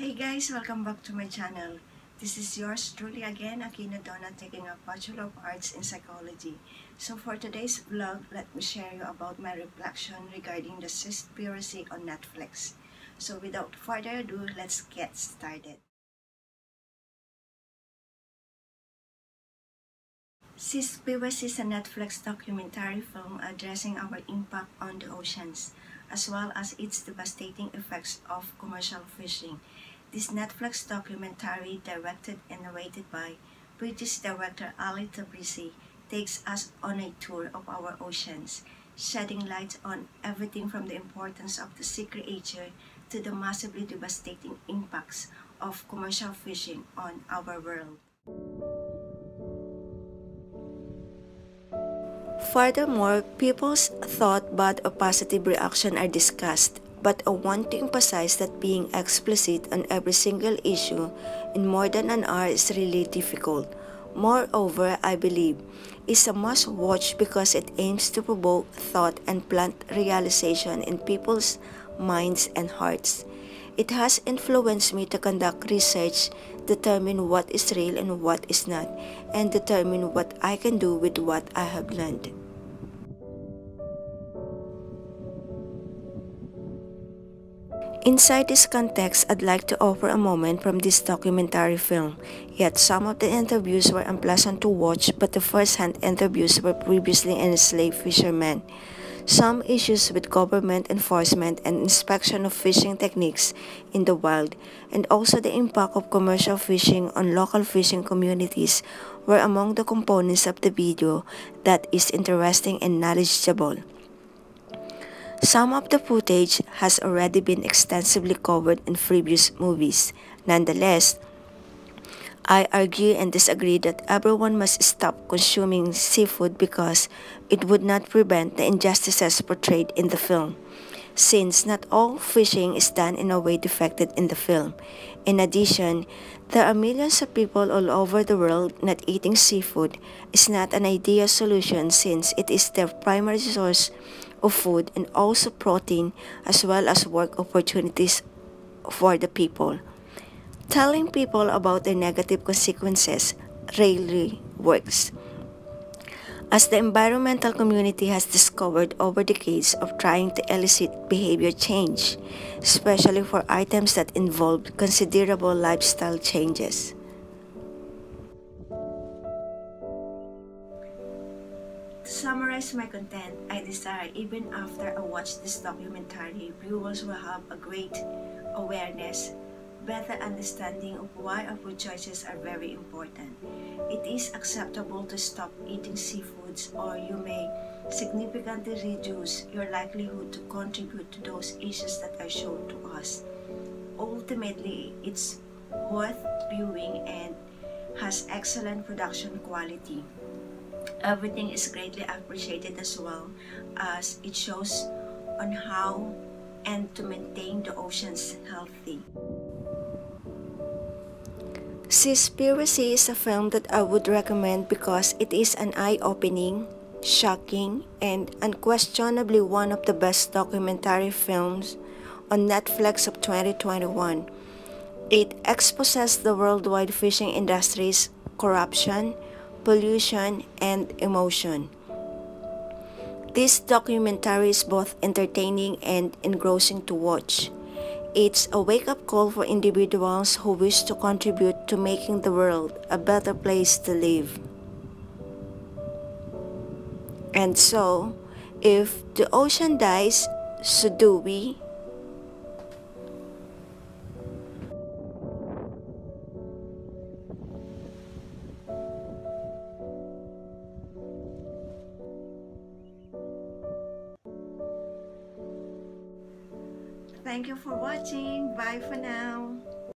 Hey guys, welcome back to my channel. This is yours truly again, Aquino Donna, taking a Bachelor of Arts in Psychology. So for today's vlog, let me share you about my reflection regarding the Seaspiracy on Netflix. So without further ado, let's get started. Seaspiracy is a Netflix documentary film addressing our impact on the oceans, as well as its devastating effects of commercial fishing. This Netflix documentary, directed and narrated by British director Ali Tabrizi, takes us on a tour of our oceans, shedding light on everything from the importance of the sea creature to the massively devastating impacts of commercial fishing on our world. Furthermore, people's thought bad or positive reaction are discussed, but I want to emphasize that being explicit on every single issue in more than an hour is really difficult. Moreover, I believe it's a must watch because it aims to provoke thought and plant realization in people's minds and hearts. It has influenced me to conduct research, determine what is real and what is not, and determine what I can do with what I have learned. Inside this context, I'd like to offer a moment from this documentary film. Yet some of the interviews were unpleasant to watch, but the first-hand interviews were previously enslaved fishermen. Some issues with government enforcement and inspection of fishing techniques in the wild, and also the impact of commercial fishing on local fishing communities were among the components of the video that is interesting and knowledgeable. Some of the footage has already been extensively covered in previous movies. Nonetheless, I argue and disagree that everyone must stop consuming seafood because it would not prevent the injustices portrayed in the film, since not all fishing is done in a way depicted in the film. In addition, there are millions of people all over the world not eating seafood is not an ideal solution since it is their primary source of food and also protein as well as work opportunities for the people. Telling people about the negative consequences rarely works. As the environmental community has discovered over decades of trying to elicit behavior change, especially for items that involve considerable lifestyle changes. To summarize my content, I desire even after I watch this documentary, viewers will have a great awareness, better understanding of why our food choices are very important. It is acceptable to stop eating seafoods or you may significantly reduce your likelihood to contribute to those issues that are shown to us. Ultimately, it's worth viewing and has excellent production quality everything is greatly appreciated as well as it shows on how and to maintain the oceans healthy. Seaspiracy is a film that I would recommend because it is an eye-opening, shocking, and unquestionably one of the best documentary films on Netflix of 2021. It exposes the worldwide fishing industry's corruption, pollution, and emotion. This documentary is both entertaining and engrossing to watch. It's a wake-up call for individuals who wish to contribute to making the world a better place to live. And so, if the ocean dies, so do we. Thank you for watching. Bye for now.